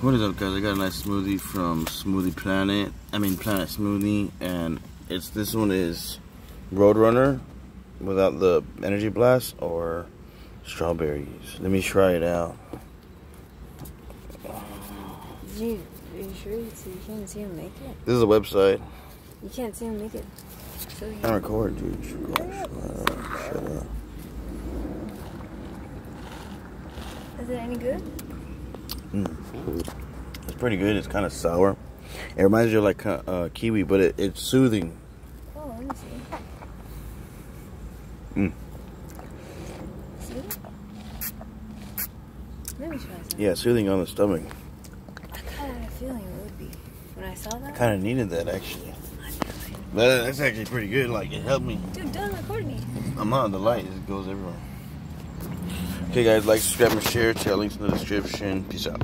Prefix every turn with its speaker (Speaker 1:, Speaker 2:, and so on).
Speaker 1: What is up guys? I got a nice smoothie from Smoothie Planet. I mean Planet Smoothie and it's this one is Roadrunner without the energy blast or strawberries. Let me try it out.
Speaker 2: You, are you sure you, can't see him make it?
Speaker 1: This is a website.
Speaker 2: You can't see him make it. So
Speaker 1: I record, dude. Shut up. Shut up.
Speaker 2: Is it any good?
Speaker 1: Mm. It's pretty good. It's kind of sour. It reminds you of like uh, kiwi, but it, it's soothing.
Speaker 2: Oh, let me see.
Speaker 1: Mm.
Speaker 2: See? Let me try some.
Speaker 1: Yeah, soothing on the stomach.
Speaker 2: I kind of had a feeling it would be. When I saw that.
Speaker 1: Kind of needed that actually. But that's actually pretty good. Like it helped me.
Speaker 2: Dude, don't record me.
Speaker 1: I'm not the light. It goes everywhere. Okay, guys, like, subscribe, and share. Check out links in the description. Peace out.